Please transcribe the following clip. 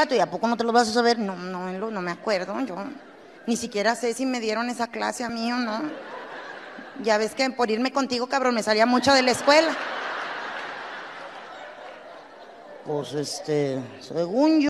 ¿Y a poco no te lo vas a saber? No, no, no, me acuerdo. Yo ni siquiera sé si me dieron esa clase a mí o no. Ya ves que por irme contigo, cabrón, me salía mucho de la escuela. Pues este, según yo.